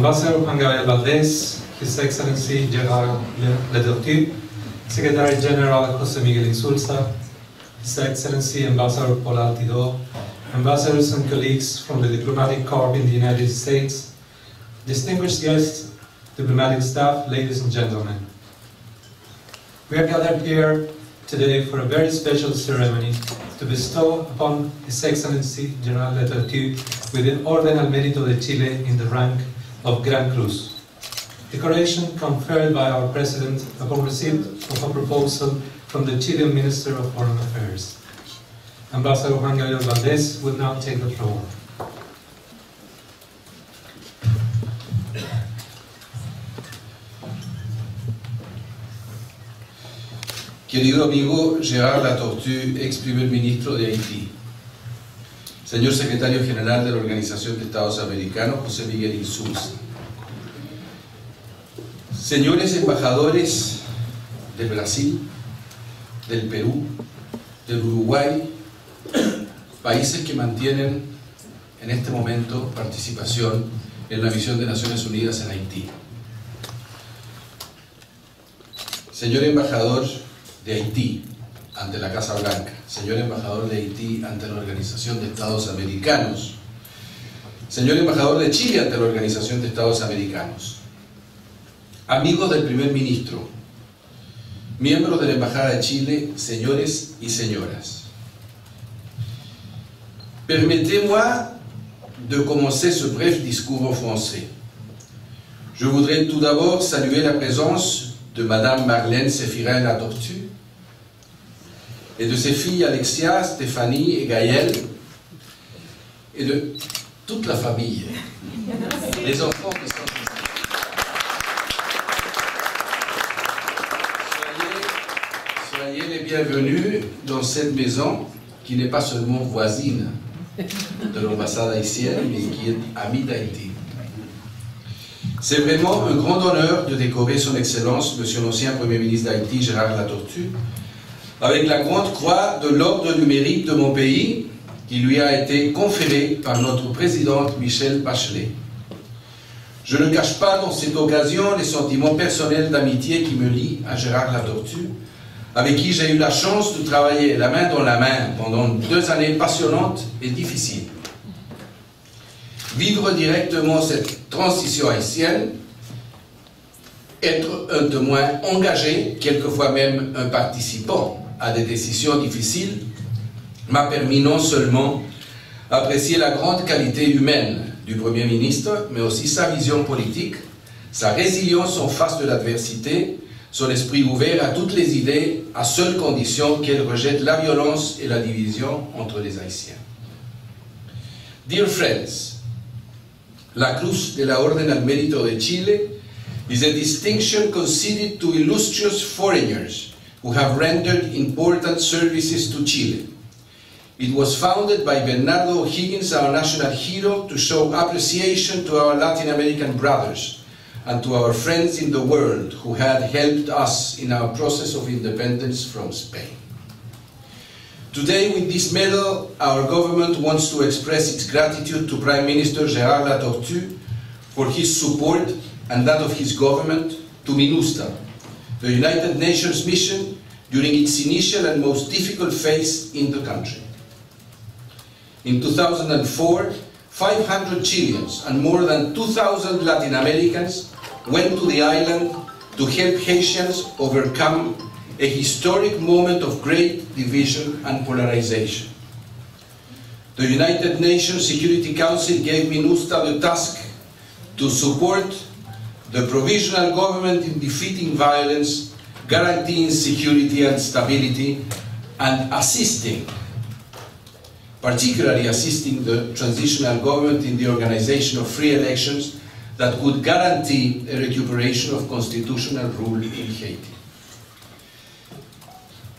Ambassador Juan Gabriel Valdés, His Excellency Gerard Ledertu, Secretary General Jose Miguel Insulza, His Excellency Ambassador Paul Altidor, ambassadors and colleagues from the diplomatic corps in the United States, distinguished guests, diplomatic staff, ladies and gentlemen. We are gathered here today for a very special ceremony to bestow upon His Excellency General Letertu with the Orden al Mérito de Chile in the rank of Gran Cruz. Decoration conferred by our President upon receipt of a proposal from the Chilean Minister of Foreign Affairs. Ambassador Juan Gabriel Valdés will now take the floor. Querido amigo Gerard Latortu, ex primer ministro de Haití. Señor secretario general de la Organización de Estados Americanos, José Miguel Insulza. Señores embajadores del Brasil, del Perú, del Uruguay, países que mantienen en este momento participación en la misión de Naciones Unidas en Haití. Señor embajador de Haití ante la Casa Blanca, señor embajador de Haití ante la Organización de Estados Americanos, señor embajador de Chile ante la Organización de Estados Americanos, amigos del primer ministro, miembros de la Embajada de Chile, señores y señoras. Permettez-moi de commencer ce bref discours en français. Je voudrais tout d'abord saluer la présence de Madame Marlène Séphirel La Tortue et de ses filles Alexia, Stéphanie et Gaëlle et de toute la famille, les enfants qui sont ici. Soyez, soyez les bienvenus dans cette maison qui n'est pas seulement voisine de l'ambassade haïtienne, mais qui est amie d'Haïti. C'est vraiment un grand honneur de décorer son Excellence, Monsieur l'ancien Premier ministre d'Haïti, Gérard Latortue, avec la grande croix de l'ordre du mérite de mon pays, qui lui a été conférée par notre présidente Michel Bachelet. Je ne cache pas dans cette occasion les sentiments personnels d'amitié qui me lient à Gérard Latortue, avec qui j'ai eu la chance de travailler la main dans la main pendant deux années passionnantes et difficiles. Vivre directement cette transition haïtienne, être un témoin engagé, quelquefois même un participant à des décisions difficiles, m'a permis non seulement d'apprécier la grande qualité humaine du Premier ministre, mais aussi sa vision politique, sa résilience en face de l'adversité, son esprit ouvert à toutes les idées, à seule condition qu'elle rejette la violence et la division entre les Haïtiens. Dear friends, la Cruz de la Orden al Mérito de Chile is a distinction conceded to illustrious foreigners who have rendered important services to Chile. It was founded by Bernardo O'Higgins, our national hero, to show appreciation to our Latin American brothers and to our friends in the world who had helped us in our process of independence from Spain. Today, with this medal, our government wants to express its gratitude to Prime Minister Gérard Latortue for his support and that of his government to MINUSTA, the United Nations mission during its initial and most difficult phase in the country. In 2004, 500 Chileans and more than 2,000 Latin Americans went to the island to help Haitians overcome a historic moment of great division and polarization. The United Nations Security Council gave MINUSTA the task to support the provisional government in defeating violence, guaranteeing security and stability, and assisting particularly assisting the transitional government in the organization of free elections that would guarantee a recuperation of constitutional rule in Haiti.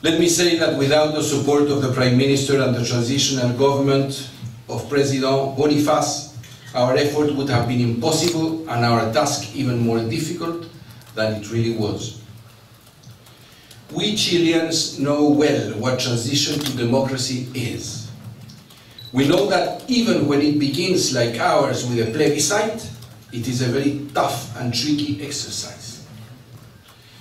Let me say that without the support of the Prime Minister and the transitional government of President Boniface, our effort would have been impossible and our task even more difficult than it really was. We Chileans know well what transition to democracy is. We know that even when it begins like ours with a plebiscite, it is a very tough and tricky exercise.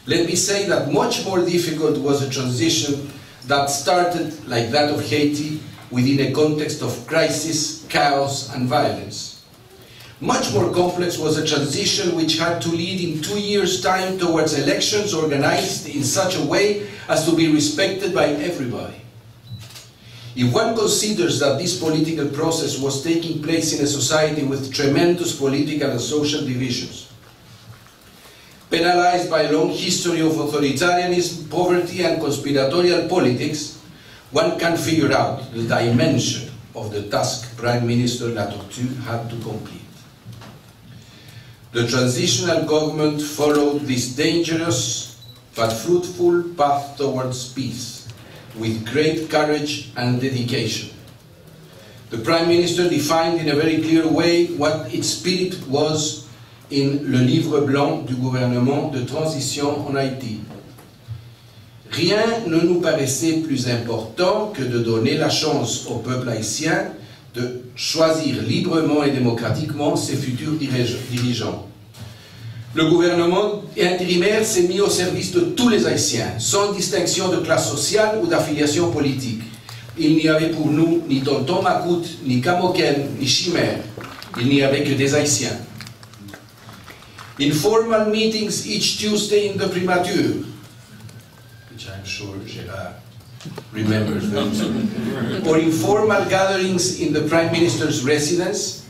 Let me say that much more difficult was a transition that started, like that of Haiti, within a context of crisis, chaos, and violence. Much more complex was a transition which had to lead in two years' time towards elections organized in such a way as to be respected by everybody. If one considers that this political process was taking place in a society with tremendous political and social divisions, penalized by a long history of authoritarianism, poverty and conspiratorial politics, one can figure out the dimension of the task Prime Minister Latortue had to complete. The transitional government followed this dangerous but fruitful path towards peace with great courage and dedication. The Prime Minister defined in a very clear way what its spirit was in le livre blanc du gouvernement de transition en Haïti. Rien ne nous paraissait plus important que de donner la chance au peuple haïtien de choisir librement et démocratiquement ses futurs dirigeants. Le gouvernement intérimaire s'est mis au service de tous les Haïtiens, sans distinction de classe sociale ou d'affiliation politique. Il n'y avait pour nous ni Tonton Makout, ni Kamoken, ni Chimère. Il n'y avait que des Haïtiens. Informal meetings each Tuesday in the primature, Gérard remembers them, or informal gatherings in the Prime Minister's residence,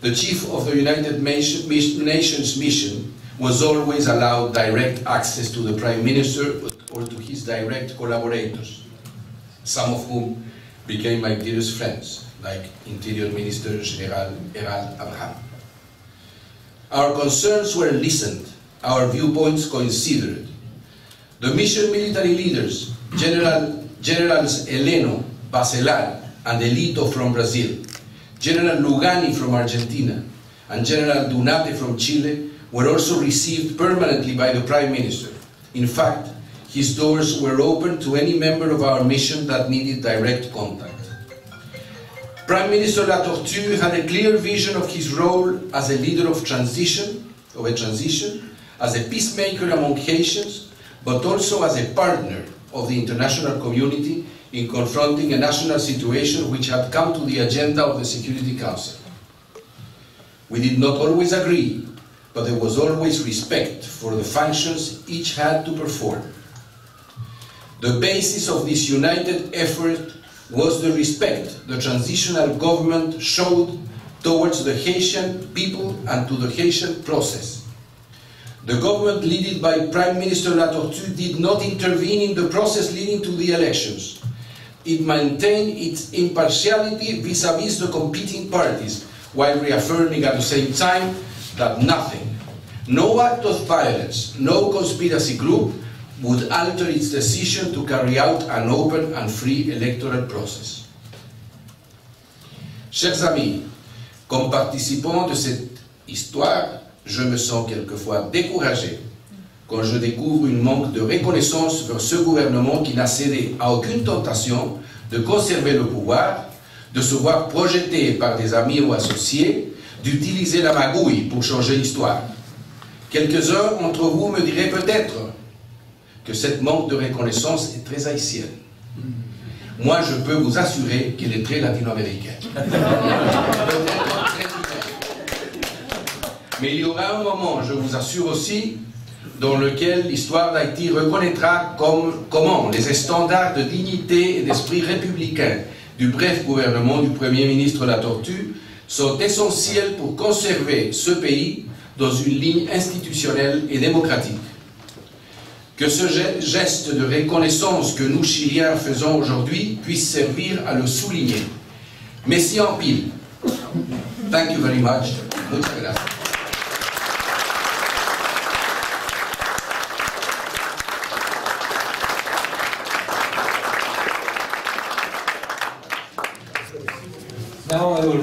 the chief of the United Nations mission was always allowed direct access to the Prime Minister or to his direct collaborators, some of whom became my dearest friends, like Interior Minister General Abraham. Our concerns were listened, our viewpoints considered. The mission military leaders, General, Generals Eleno, Bacelar, and Elito from Brazil, General Lugani from Argentina, and General Dunate from Chile were also received permanently by the Prime Minister. In fact, his doors were open to any member of our mission that needed direct contact. Prime Minister Latortue had a clear vision of his role as a leader of transition, of a transition, as a peacemaker among Haitians, but also as a partner of the international community in confronting a national situation which had come to the agenda of the Security Council. We did not always agree, but there was always respect for the functions each had to perform. The basis of this united effort was the respect the transitional government showed towards the Haitian people and to the Haitian process. The government led by Prime Minister Latortue did not intervene in the process leading to the elections. It maintained its impartiality vis-à-vis -vis the competing parties, while reaffirming at the same time that nothing, no act of violence, no conspiracy group would alter its decision to carry out an open and free electoral process. Chers amis, comme participant de cette histoire, je me sens quelquefois découragé quand je découvre une manque de reconnaissance vers ce gouvernement qui n'a cédé à aucune tentation de conserver le pouvoir, de se voir projeté par des amis ou associés, d'utiliser la magouille pour changer l'histoire. Quelques-uns d'entre vous me diraient peut-être que cette manque de reconnaissance est très haïtienne. Moi, je peux vous assurer qu'elle est très latino-américaine. Mais il y aura un moment, je vous assure aussi, dans lequel l'histoire d'Haïti reconnaîtra comme, comment les standards de dignité et d'esprit républicain du bref gouvernement du Premier ministre La Tortue sont essentiels pour conserver ce pays dans une ligne institutionnelle et démocratique. Que ce geste de reconnaissance que nous, Chiliens, faisons aujourd'hui puisse servir à le souligner. Merci en pile. Thank you very much. Muchas gracias.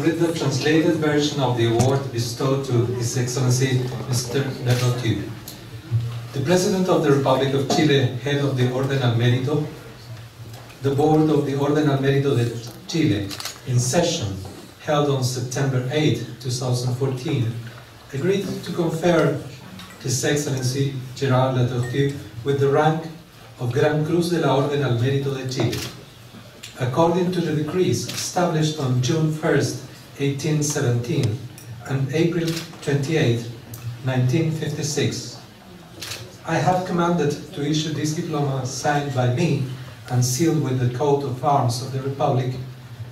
The translated version of the award bestowed to His Excellency Mr. Nenotiu. The President of the Republic of Chile, head of the Orden al Mérito, the Board of the Orden al Mérito de Chile, in session held on September 8, 2014, agreed to confer His Excellency Gerard Latortue with the rank of Gran Cruz de la Orden al Mérito de Chile, according to the decrees established on June 1st, 1817 and April 28, 1956. I have commanded to issue this diploma signed by me and sealed with the coat of arms of the Republic,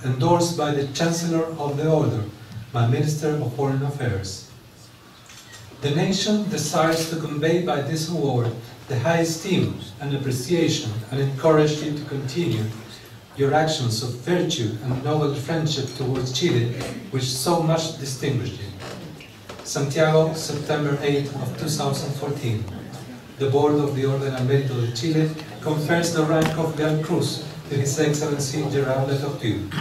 endorsed by the Chancellor of the Order, my Minister of Foreign Affairs. The nation desires to convey by this award the high esteem and appreciation and encourage you to continue your actions of virtue and noble friendship towards Chile, which so much distinguished you. Santiago, September 8 of 2014. The Board of the Orden al de Chile confers the rank of Gran Cruz to His Excellency Gerard Letortu.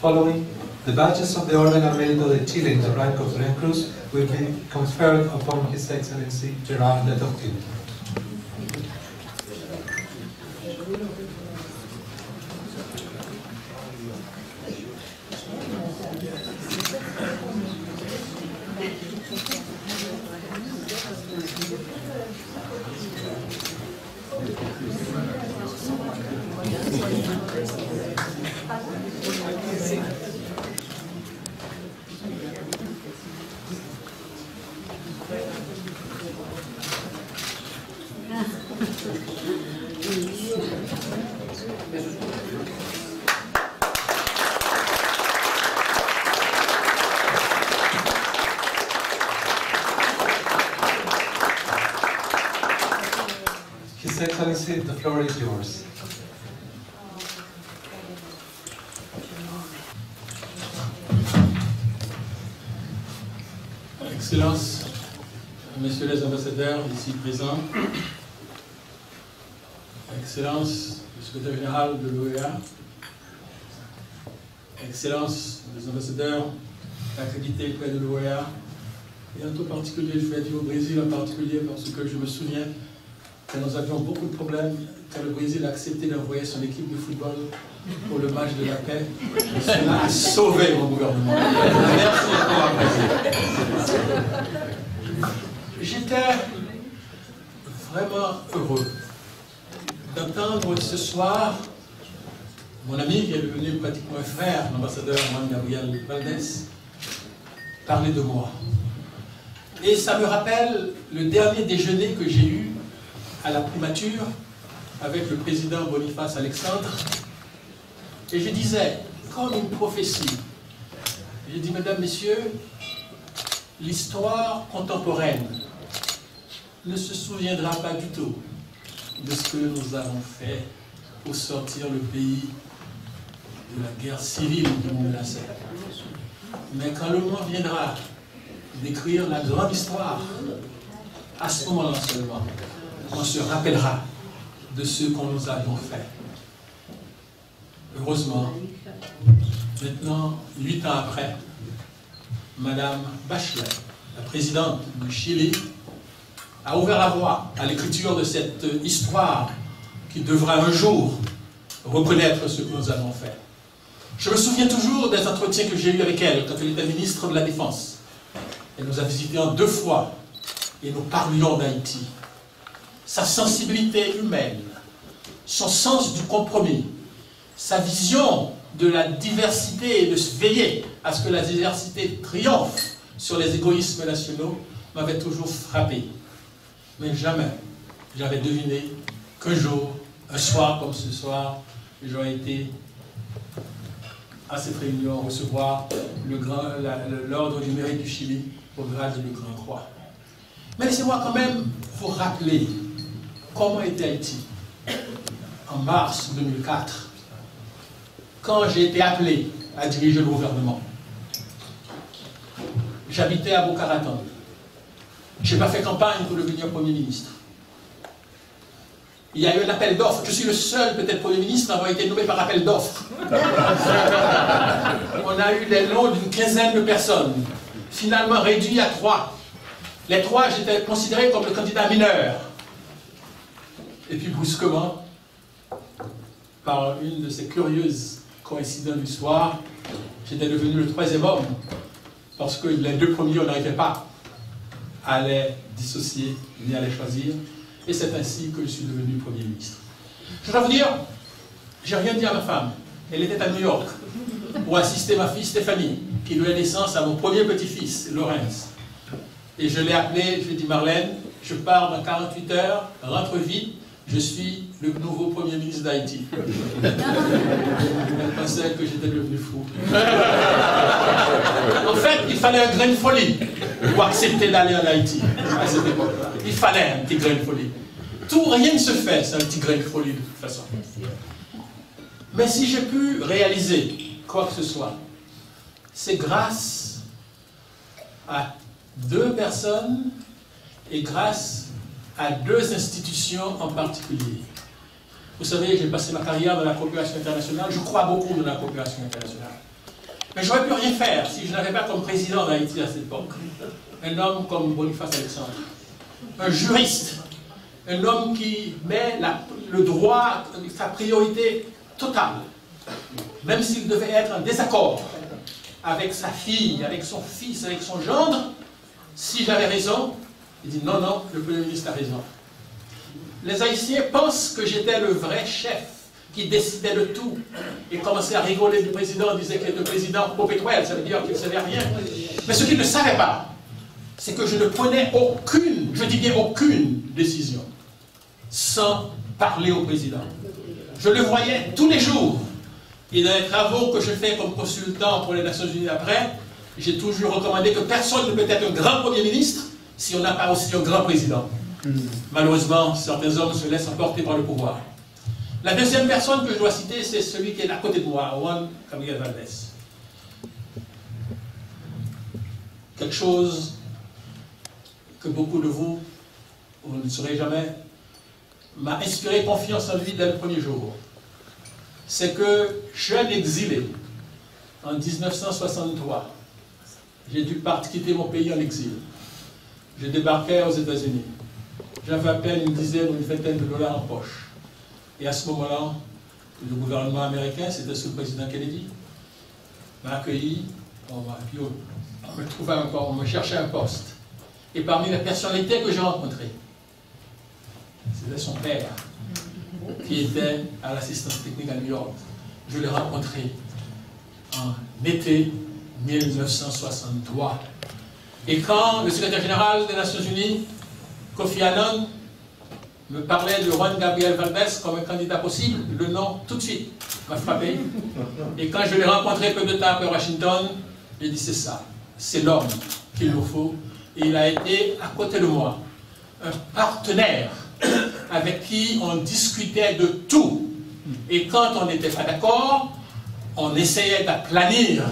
Following, the badges of the Orden al de Chile in the rank of Gran Cruz will be conferred upon His Excellency Gerard Letortu. Excellency, the floor is yours. Excellences, Messieurs les ambassadeurs ici présents, Excellences, le secrétaire général de l'OEA, Excellences, les ambassadeurs accrédités près de l'OEA, et en tout particulier, je vais dire au Brésil en particulier, parce que je me souviens nous avions beaucoup de problèmes quand le Brésil a accepté d'envoyer son équipe de football pour le match de la paix. Et cela a sauvé mon gouvernement. Merci encore, Brésil. J'étais vraiment heureux d'entendre ce soir mon ami qui est devenu pratiquement un frère, l'ambassadeur Juan Gabriel Valdés, parler de moi. Et ça me rappelle le dernier déjeuner que j'ai eu à la primature avec le président Boniface Alexandre. Et je disais, comme une prophétie, j'ai dit, mesdames, messieurs, l'histoire contemporaine ne se souviendra pas du tout de ce que nous avons fait pour sortir le pays de la guerre civile qui nous menaçait. Mais quand le moment viendra d'écrire la grande histoire, à ce moment-là seulement, on se rappellera de ce qu'on nous avions fait. Heureusement, maintenant, huit ans après, Madame Bachelet, la présidente du Chili, a ouvert la voie à l'écriture de cette histoire qui devra un jour reconnaître ce que nous avons fait. Je me souviens toujours des entretiens que j'ai eus avec elle quand elle était ministre de la Défense. Elle nous a visités en deux fois et nous parlions d'Haïti. Sa sensibilité humaine, son sens du compromis, sa vision de la diversité et de se veiller à ce que la diversité triomphe sur les égoïsmes nationaux m'avait toujours frappé. Mais jamais j'avais deviné qu'un jour, un soir comme ce soir, j'aurais été à cette réunion recevoir l'ordre du mérite du Chili au grade de Grand Croix. Mais laissez-moi quand même vous rappeler comment était Haïti en mars 2004, quand j'ai été appelé à diriger le gouvernement? J'habitais à Bocaraton. Je n'ai pas fait campagne pour devenir Premier ministre. Il y a eu un appel d'offres. Je suis le seul, peut-être, Premier ministre à avoir été nommé par appel d'offres. On a eu des lots d'une quinzaine de personnes, finalement réduits à trois. Les trois, j'étais considéré comme le candidat mineur. Et puis, brusquement, par une de ces curieuses coïncidences du soir, j'étais devenu le troisième homme, parce que les deux premiers, on n'arrivait pas allait dissocier ni allait choisir. Et c'est ainsi que je suis devenu Premier ministre. Je dois vous dire, j'ai rien dit à ma femme. Elle était à New York pour assister ma fille Stéphanie, qui donnait naissance à mon premier petit-fils, Lorenz. Et je l'ai appelé, je lui ai dit Marlène, je pars dans 48 heures, rentre vite, je suis le nouveau Premier ministre d'Haïti. Elle pensait que j'étais devenu fou. en fait, il fallait un grain de folie pour accepter d'aller en Haïti à cette époque-là. Il fallait un petit grain de folie. Tout, rien ne se fait sans un petit grain de folie de toute façon. Mais si j'ai pu réaliser quoi que ce soit, c'est grâce à deux personnes et grâce à deux institutions en particulier. Vous savez, j'ai passé ma carrière dans la coopération internationale, je crois beaucoup dans la coopération internationale. Mais je n'aurais pu rien faire si je n'avais pas comme président d'Haïti à cette époque. Un homme comme Boniface Alexandre, un juriste, un homme qui met le droit, sa priorité totale, même s'il devait être en désaccord avec sa fille, avec son fils, avec son gendre, si j'avais raison, il dit non, non, le Premier ministre a raison. Les Haïtiens pensent que j'étais le vrai chef qui décidait de tout et commençait à rigoler du président, disait qu'il était le président popétoile, ça veut dire qu'il ne savait rien. Mais ce qu'ils ne savaient pas, c'est que je ne prenais aucune, je dis bien aucune décision sans parler au président. Je le voyais tous les jours. Et dans les travaux que je fais comme consultant pour les Nations Unies après, j'ai toujours recommandé que personne ne peut être un grand Premier ministre si on n'a pas aussi un grand président. Malheureusement, certains hommes se laissent emporter par le pouvoir. La deuxième personne que je dois citer, c'est celui qui est à côté de moi, Juan Gabriel Valdez. Quelque chose que beaucoup de vous, vous ne saurez jamais, m'a inspiré confiance en lui dès le premier jour. C'est que jeune exilé, en 1963, j'ai dû partir quitter mon pays en exil. Je débarquais aux États-Unis. J'avais à peine une dizaine ou une vingtaine de dollars en poche. Et à ce moment-là, le gouvernement américain, c'était sous le président Kennedy, m'a accueilli, on, on me trouvait encore, on me cherchait un poste. Et parmi les personnalités que j'ai rencontrées, c'était son père, qui était à l'assistance technique à New York. Je l'ai rencontré en été 1963. Et quand le secrétaire général des Nations Unies, Kofi Annan, me parlait de Juan Gabriel Valdez comme un candidat possible, le nom tout de suite m'a frappé. Et quand je l'ai rencontré peu de temps après Washington, j'ai dit c'est ça, c'est l'homme qu'il nous faut. Et il a été à côté de moi, un partenaire avec qui on discutait de tout. Et quand on n'était pas d'accord, on essayait d'aplanir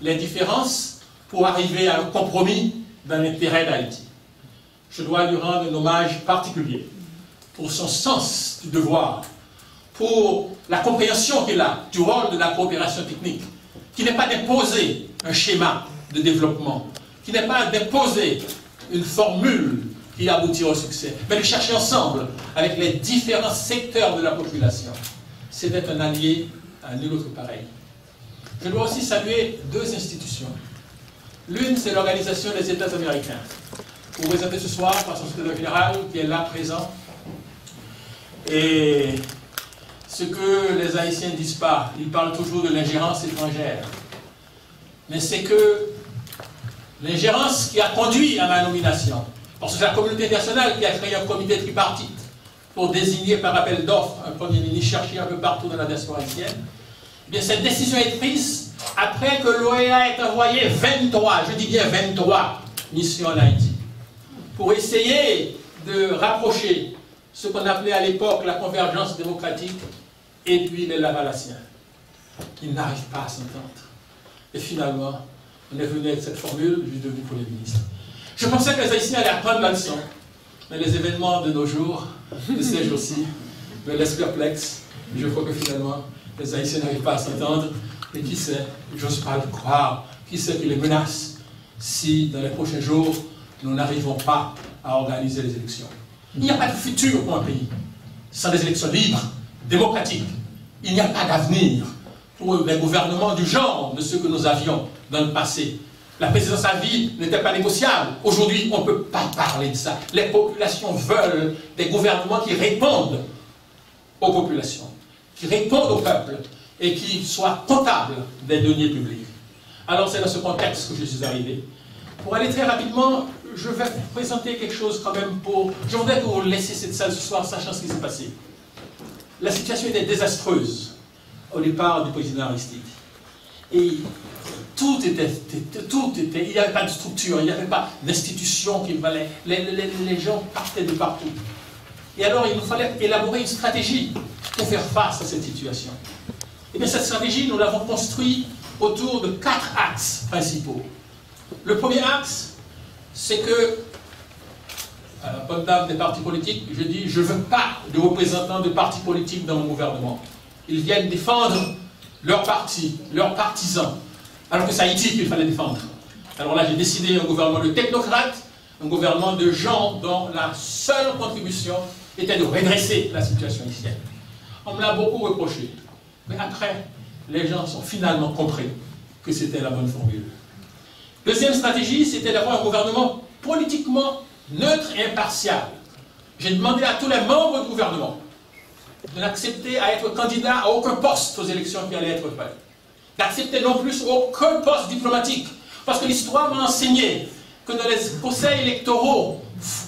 les différences pour arriver à un compromis dans l'intérêt d'Haïti. Je dois lui rendre un hommage particulier pour son sens du devoir, pour la compréhension qu'il a du rôle de la coopération technique, qui n'est pas d'imposer un schéma de développement, qui n'est pas d'imposer une formule qui aboutit au succès, mais de chercher ensemble avec les différents secteurs de la population. C'est d'être un allié à nul autre pareil. Je dois aussi saluer deux institutions. L'une, c'est l'Organisation des États américains, vous présentez ce soir par son secrétaire général qui est là présent. Et ce que les Haïtiens ne disent pas, ils parlent toujours de l'ingérence étrangère. Mais c'est que l'ingérence qui a conduit à ma nomination, parce que c'est la communauté nationale qui a créé un comité tripartite pour désigner par appel d'offres un Premier ministre cherché un peu partout dans la diaspora haïtienne, eh bien cette décision est prise après que l'OEA ait envoyé 23, je dis bien 23, missions en Haïti, pour essayer de rapprocher ce qu'on appelait à l'époque la convergence démocratique et puis les Lavalassiens. Ils n'arrivent pas à s'entendre. Et finalement, on est venu avec cette formule, je suis devenu Premier ministre. Je pensais que les Haïtiens allaient apprendre la leçon, mais les événements de nos jours, de ces jours-ci, me laissent perplexe. Je crois que finalement, les Haïtiens n'arrivent pas à s'entendre. Et qui sait, j'ose pas le croire, qui sait qui les menace si dans les prochains jours, nous n'arrivons pas à organiser les élections. Il n'y a pas de futur pour un pays sans des élections libres, démocratiques. Il n'y a pas d'avenir pour les gouvernements du genre de ceux que nous avions dans le passé. La présidence à vie n'était pas négociable. Aujourd'hui, on ne peut pas parler de ça. Les populations veulent des gouvernements qui répondent aux populations, qui répondent au peuple et qui soient comptables des deniers publics. Alors c'est dans ce contexte que je suis arrivé. Pour aller très rapidement, je vais vous présenter quelque chose quand même pour... Je voudrais que vous laissiez cette salle ce soir sachant ce qui s'est passé. La situation était désastreuse au départ du président Aristide. Et tout était, tout était, il n'y avait pas de structure, il n'y avait pas d'institution qu'il fallait. Les, les, gens partaient de partout. Et alors, il nous fallait élaborer une stratégie pour faire face à cette situation. Et bien, cette stratégie, nous l'avons construite autour de quatre axes principaux. Le premier axe, c'est que, à la bonne dame des partis politiques, je dis, je ne veux pas de représentants de partis politiques dans mon gouvernement. Ils viennent défendre leur parti, leurs partisans, alors que c'est Haïti qu'il fallait défendre. Alors là, j'ai décidé un gouvernement de technocrates, un gouvernement de gens dont la seule contribution était de redresser la situation ici. On me l'a beaucoup reproché. Mais après, les gens sont finalement compris que c'était la bonne formule. Deuxième stratégie, c'était d'avoir un gouvernement politiquement neutre et impartial. J'ai demandé à tous les membres du gouvernement de n'accepter à être candidat à aucun poste aux élections qui allaient être faites. D'accepter non plus aucun poste diplomatique. Parce que l'histoire m'a enseigné que dans les conseils électoraux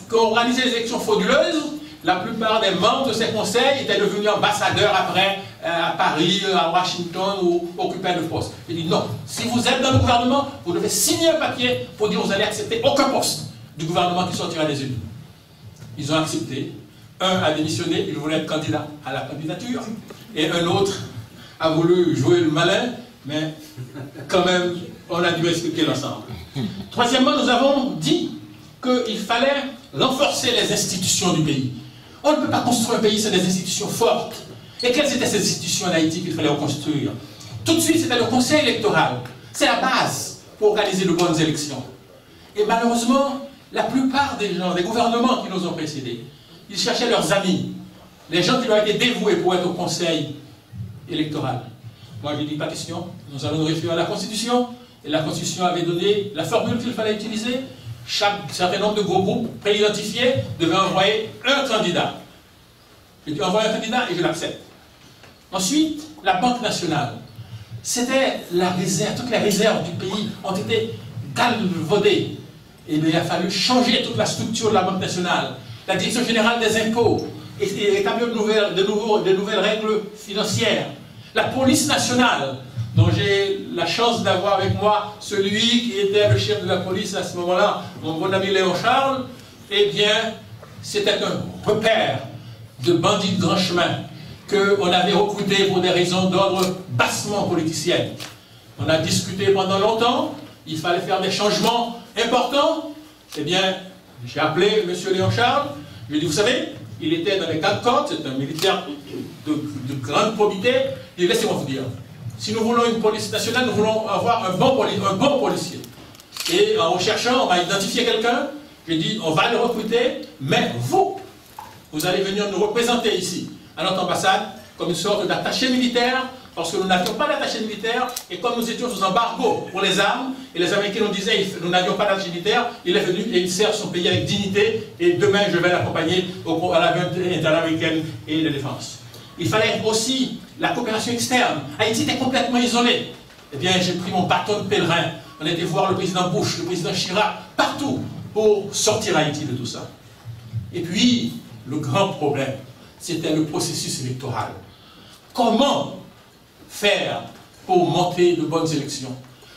qui ont organisé les élections frauduleuses, la plupart des membres de ces conseils étaient devenus ambassadeurs après euh, à Paris, à Washington ou occupaient de postes. J'ai dit non, si vous êtes dans le gouvernement, vous devez signer un papier pour dire que vous allez accepter aucun poste du gouvernement qui sortira des élus. Ils ont accepté. Un a démissionné, il voulait être candidat à la candidature, et un autre a voulu jouer le malin, mais quand même, on a dû expliquer l'ensemble. Troisièmement, nous avons dit qu'il fallait renforcer les institutions du pays. On ne peut pas construire un pays sans des institutions fortes. Et quelles étaient ces institutions en Haïti qu'il fallait reconstruire? Tout de suite, c'était le conseil électoral. C'est la base pour organiser de bonnes élections. Et malheureusement, la plupart des gens, des gouvernements qui nous ont précédés, ils cherchaient leurs amis, les gens qui leur étaient dévoués pour être au conseil électoral. Moi, je dis pas question, nous allons nous référer à la Constitution, et la Constitution avait donné la formule qu'il fallait utiliser, chaque certain nombre de gros groupes préidentifiés devaient envoyer un candidat. Je dis envoyer un candidat et je l'accepte. Ensuite, la Banque nationale. C'était la réserve, toutes les réserves du pays ont été galvaudées. Il a fallu changer toute la structure de la Banque nationale. La Direction générale des impôts et établir de nouvelles règles financières. La police nationale donc j'ai la chance d'avoir avec moi celui qui était le chef de la police à ce moment-là, mon bon ami Léon Charles, eh bien, c'était un repère de bandits de grand chemin qu'on avait recruté pour des raisons d'ordre bassement politicienne. On a discuté pendant longtemps, il fallait faire des changements importants. Eh bien, j'ai appelé M. Léon Charles, je lui ai dit, vous savez, il était dans les quatre côtes, c'est un militaire de, de grande probité, il laissez-moi vous dire, si nous voulons une police nationale, nous voulons avoir un bon, policier. Et en recherchant, on va identifier quelqu'un. J'ai dit, on va le recruter, mais vous, vous allez venir nous représenter ici, à notre ambassade, comme une sorte d'attaché militaire, parce que nous n'avions pas d'attaché militaire, et comme nous étions sous embargo pour les armes, et les Américains nous disaient nous n'avions pas d'attaché militaire, il est venu et il sert son pays avec dignité, et demain je vais l'accompagner à la interaméricaine et de défense. Il fallait aussi la coopération externe. Haïti était complètement isolé. Eh bien, j'ai pris mon bâton de pèlerin. On était voir le président Bush, le président Chirac, partout, pour sortir Haïti de tout ça. Et puis, le grand problème, c'était le processus électoral. Comment faire pour monter de bonnes élections?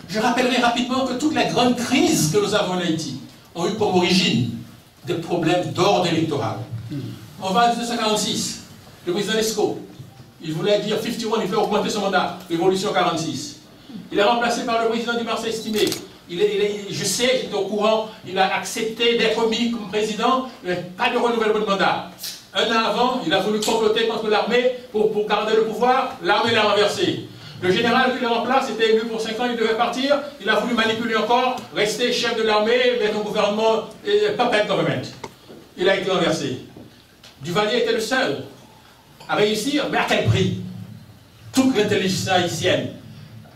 Je rappellerai rapidement que toutes les grandes crises que nous avons en Haïti ont eu comme origine des problèmes d'ordre électoral. On va en 1946, le président Esco, il voulait dire 51, il fait augmenter son mandat, révolution 46. Il est remplacé par le président du Marseille estimé. Il est, je sais, j'étais au courant, il a accepté d'être mis comme président, mais pas de renouvellement de mandat. Un an avant, il a voulu comploter contre l'armée pour, garder le pouvoir, l'armée l'a renversé. Le général qui le remplace était élu pour 5 ans, il devait partir, il a voulu manipuler encore, rester chef de l'armée, mettre un gouvernement, pas puppet government. Il a été renversé. Duvalier était le seul à réussir, mais à quel prix? Toute l'intelligence haïtienne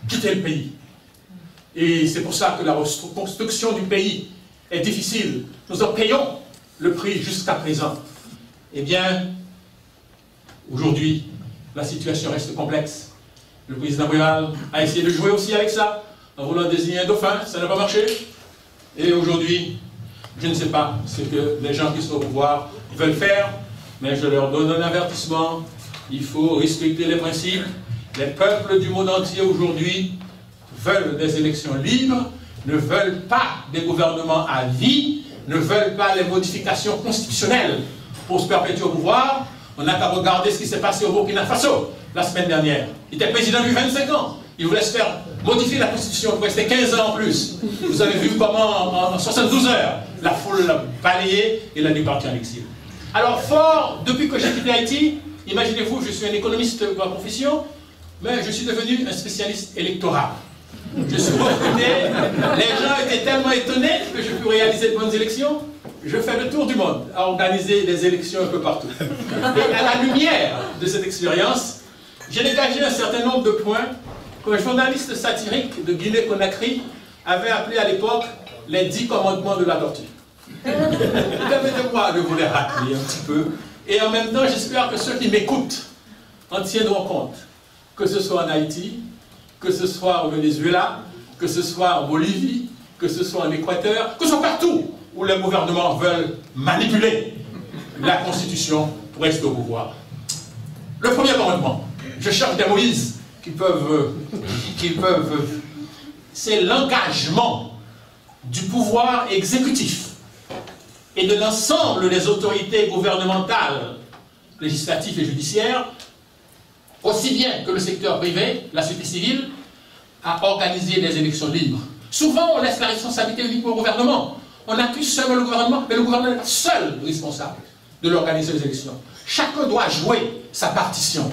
quittait le pays. Et c'est pour ça que la reconstruction du pays est difficile. Nous en payons le prix jusqu'à présent. Eh bien, aujourd'hui, la situation reste complexe. Le président Bréal a essayé de jouer aussi avec ça, en voulant désigner un dauphin, ça n'a pas marché. Et aujourd'hui, je ne sais pas ce que les gens qui sont au pouvoir veulent faire, mais je leur donne un avertissement. Il faut respecter les principes. Les peuples du monde entier aujourd'hui veulent des élections libres, ne veulent pas des gouvernements à vie, ne veulent pas les modifications constitutionnelles pour se perpétuer au pouvoir. On n'a qu'à regarder ce qui s'est passé au Burkina Faso la semaine dernière. Il était président depuis 25 ans. Il voulait se faire modifier la constitution pour rester 15 ans en plus. Vous avez vu comment en, 72 heures, la foule l'a balayé et l'a parti en exil. Alors fort, depuis que j'ai quitté Haïti, imaginez-vous, je suis un économiste de ma profession, mais je suis devenu un spécialiste électoral. Je suis recruté, les gens étaient tellement étonnés que je pu réaliser de bonnes élections. Je fais le tour du monde à organiser des élections un peu partout. Et à la lumière de cette expérience, j'ai dégagé un certain nombre de points qu'un journaliste satirique de Guinée-Conakry avait appelé à l'époque les dix commandements de la tortue. Permettez-moi de vous les rappeler un petit peu. Et en même temps, j'espère que ceux qui m'écoutent en tiendront compte. Que ce soit en Haïti, que ce soit au Venezuela, que ce soit en Bolivie, que ce soit en Équateur, que ce soit partout où les gouvernements veulent manipuler la Constitution pour rester au pouvoir. Le premier commandement, je cherche des Moïse qui peuvent, qui peuvent, c'est l'engagement du pouvoir exécutif et de l'ensemble des autorités gouvernementales, législatives et judiciaires, aussi bien que le secteur privé, la société civile, à organiser des élections libres. Souvent, on laisse la responsabilité uniquement au gouvernement. On accuse seulement le gouvernement, mais le gouvernement est seul responsable de l'organisation des élections. Chacun doit jouer sa partition.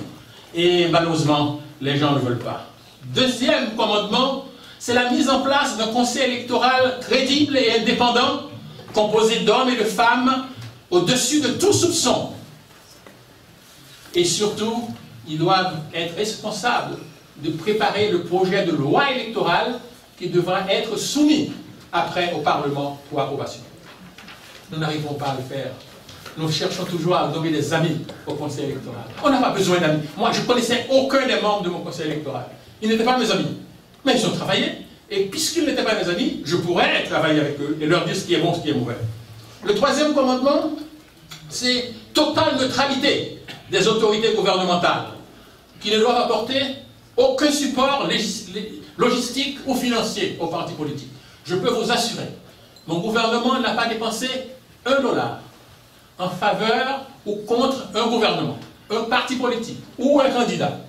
Et malheureusement, les gens ne veulent pas. Deuxième commandement, c'est la mise en place d'un conseil électoral crédible et indépendant, composé d'hommes et de femmes, au-dessus de tout soupçon. Et surtout, ils doivent être responsables de préparer le projet de loi électorale qui devra être soumis après au Parlement pour approbation. Nous n'arrivons pas à le faire nous cherchons toujours à nommer des amis au conseil électoral. On n'a pas besoin d'amis. Moi, je ne connaissais aucun des membres de mon conseil électoral. Ils n'étaient pas mes amis. Mais ils ont travaillé. Et puisqu'ils n'étaient pas mes amis, je pourrais travailler avec eux et leur dire ce qui est bon, ce qui est mauvais. Le troisième commandement, c'est totale neutralité des autorités gouvernementales qui ne doivent apporter aucun support logistique ou financier aux partis politiques. Je peux vous assurer, mon gouvernement n'a pas dépensé un dollar en faveur ou contre un gouvernement, un parti politique ou un candidat.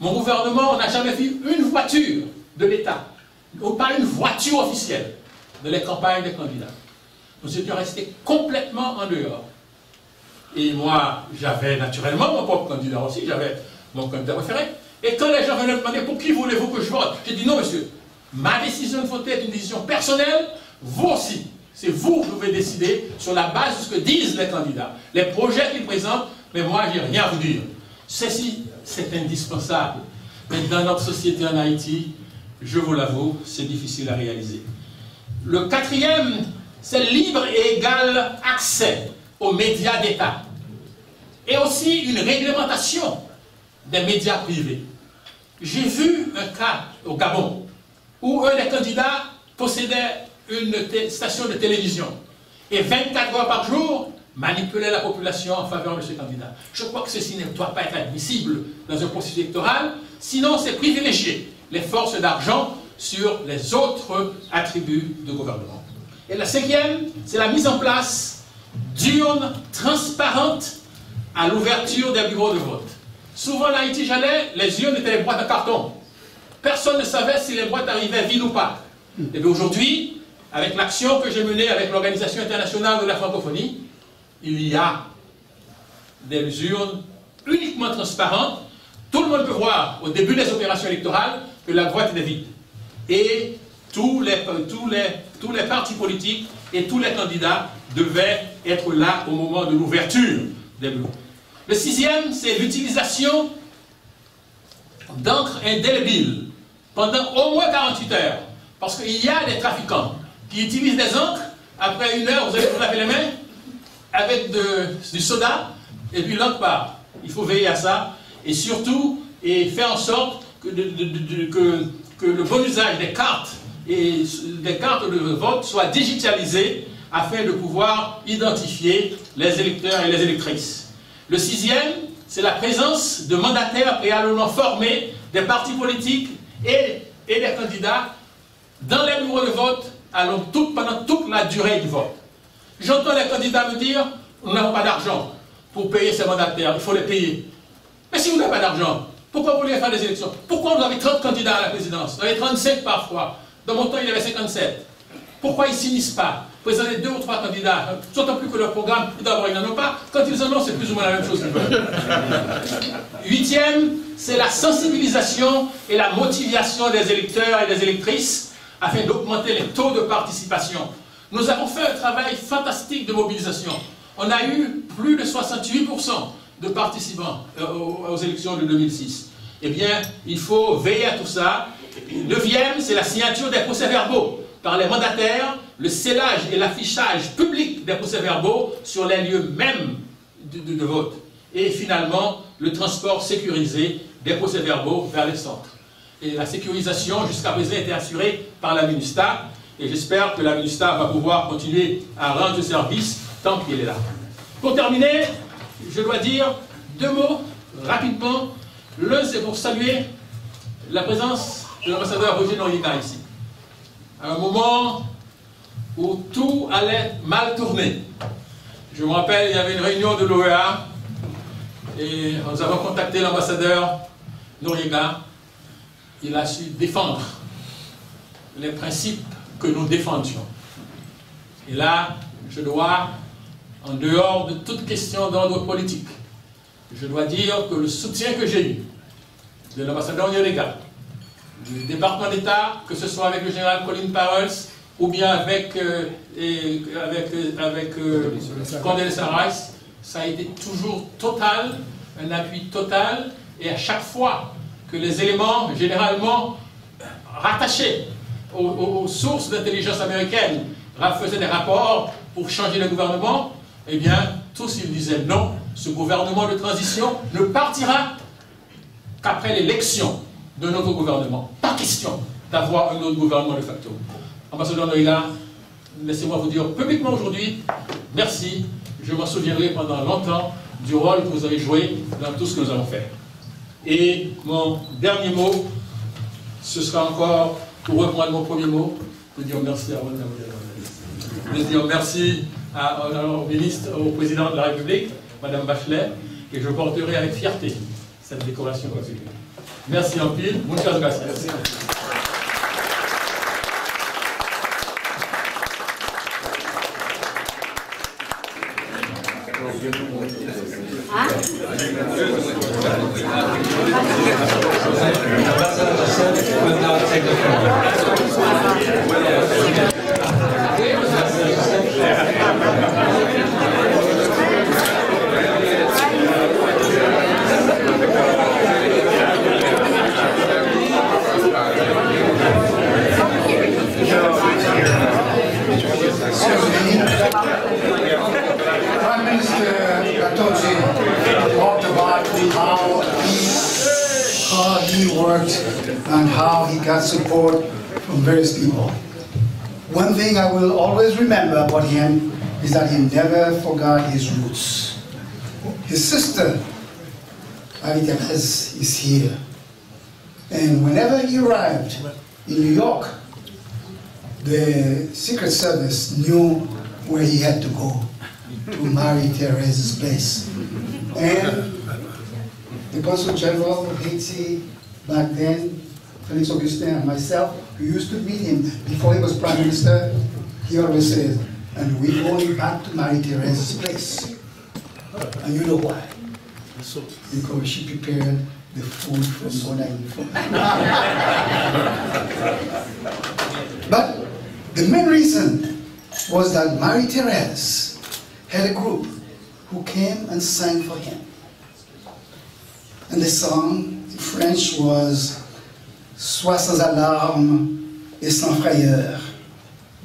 Mon gouvernement n'a jamais vu une voiture de l'État, ou pas une voiture officielle de les campagnes des candidats. Nous étions restés complètement en dehors. Et moi, j'avais naturellement mon propre candidat aussi, j'avais mon candidat préféré. Et quand les gens venaient me demander pour qui voulez-vous que je vote, j'ai dit non, monsieur, ma décision de voter est une décision personnelle, vous aussi. C'est vous qui devez décider sur la base de ce que disent les candidats, les projets qu'ils présentent, mais moi, je n'ai rien à vous dire. Ceci, c'est indispensable. Mais dans notre société en Haïti, je vous l'avoue, c'est difficile à réaliser. Le quatrième, c'est libre et égal accès aux médias d'État. Et aussi une réglementation des médias privés. J'ai vu un cas au Gabon où un des candidats possédait une station de télévision et 24 heures par jour manipuler la population en faveur de ce candidat. Je crois que ceci ne doit pas être admissible dans un processus électoral, sinon c'est privilégier les forces d'argent sur les autres attributs de gouvernement. Et la cinquième, c'est la mise en place d'urnes transparentes à l'ouverture des bureaux de vote. Souvent, là, Haïti, j'allais, les urnes étaient des boîtes de carton. Personne ne savait si les boîtes arrivaient vides ou pas. Et bien aujourd'hui, avec l'action que j'ai menée avec l'Organisation internationale de la francophonie, il y a des urnes uniquement transparentes. Tout le monde peut voir au début des opérations électorales que la boîte est vide. Et tous les, tous, les, tous les partis politiques et tous les candidats devaient être là au moment de l'ouverture des bureaux. Le sixième, c'est l'utilisation d'encre indélébile pendant au moins 48 heures Parce qu'il y a des trafiquants qui utilisent des encres, après une heure, vous allez vous laver les mains avec du soda, et puis l'encre part. Il faut veiller à ça, et surtout, et faire en sorte que, le bon usage des cartes et des cartes de vote soit digitalisé afin de pouvoir identifier les électeurs et les électrices. Le sixième, c'est la présence de mandataires préalablement formés des partis politiques et, et des candidats dans les bureaux de vote pendant toute la durée du vote. J'entends les candidats me dire, nous n'avons pas d'argent pour payer ces mandataires, il faut les payer. Mais si vous n'avez pas d'argent, pourquoi vous voulez faire des élections? Pourquoi vous avez 30 candidats à la présidence? Vous avez 35 parfois. Dans mon temps, il y avait 57. Pourquoi ils ne s'unissent pas? Présenter deux ou trois candidats, d'autant plus que leur programme, d'abord, ils n'en ont pas. Quand ils en ont, c'est plus ou moins la même chose Huitième, c'est la sensibilisation et la motivation des électeurs et des électrices afin d'augmenter les taux de participation. Nous avons fait un travail fantastique de mobilisation. On a eu plus de 68% de participants euh, aux élections de 2006. Eh bien, il faut veiller à tout ça. Neuvième, c'est la signature des procès-verbaux par les mandataires, le scellage et l'affichage public des procès-verbaux sur les lieux mêmes de, vote. Et finalement, le transport sécurisé des procès-verbaux vers les centres. Et la sécurisation, jusqu'à présent, été assurée par la MINUSTA. Et j'espère que la MINUSTA va pouvoir continuer à rendre service tant qu'il est là. Pour terminer, je dois dire deux mots rapidement. L'un, c'est pour saluer la présence de l'ambassadeur Roger Noriega ici. À un moment où tout allait mal tourner. Je me rappelle, il y avait une réunion de l'OEA et nous avons contacté l'ambassadeur Noriega. Il a su défendre les principes que nous défendions. Et là, je dois en dehors de toute question d'ordre politique, je dois dire que le soutien que j'ai eu de l'ambassadeur Yorega, du département d'État, que ce soit avec le général Colin Powell ou bien avec, euh, avec, euh, euh, Rice, ça a été toujours total, un appui total, et à chaque fois que les éléments généralement rattachés aux, aux sources d'intelligence américaines faisaient des rapports pour changer le gouvernement, eh bien, tous ils disaient non, ce gouvernement de transition ne partira qu'après l'élection de notre gouvernement. Pas question d'avoir un autre gouvernement de facto. Ambassadeur Noïla, laissez-moi vous dire publiquement aujourd'hui, merci, je m'en souviendrai pendant longtemps du rôle que vous avez joué dans tout ce que nous avons fait. Et mon dernier mot, ce sera encore, pour reprendre mon premier mot, de dire merci à vous. De dire merci au ministre, au président de la République, Madame Bachelet, et je porterai avec fierté cette décoration. Merci en pile, muchas gracias. various about him is that he never forgot his roots. His sister, Marie-Thérèse, is here. And whenever he arrived in New York, the Secret Service knew where he had to go, to Marie-Thérèse's place. And the Consul General of Haiti back then, Felix Augustin and myself, we used to meet him before he was prime minister. He always says, and we're going back to Marie Therese's place. And you know why? Because she prepared the food for from Monaco. but the main reason was that Marie Therese had a group who came and sang for him. And the song in French was Sois sans alarme et sans frayeur.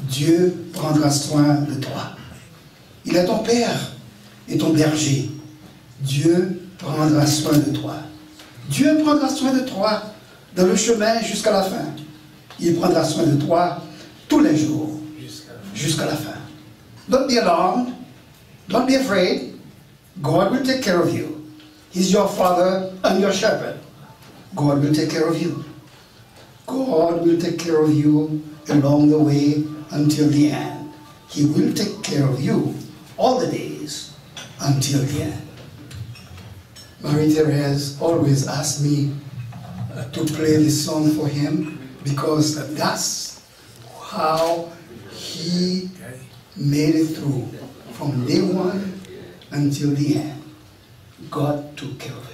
Dieu prendra soin de toi. Il est ton Père et ton berger. Dieu prendra soin de toi. Dieu prendra soin de toi dans le chemin jusqu'à la fin. Il prendra soin de toi tous les jours jusqu'à la fin. Don't be alarmed. Don't be afraid. God will take care of you. He's your father and your shepherd. God will take care of you. God will take care of you along the way until the end. He will take care of you all the days until the end. Marie Therese always asked me uh, to play this song for him because that's how he made it through from day one until the end. God took care of.